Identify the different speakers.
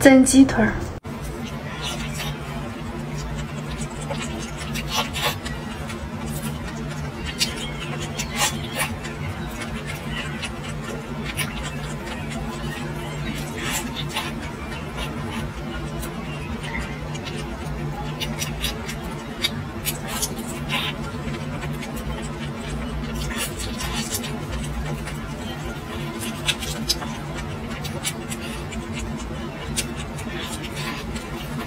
Speaker 1: 蒸鸡腿儿。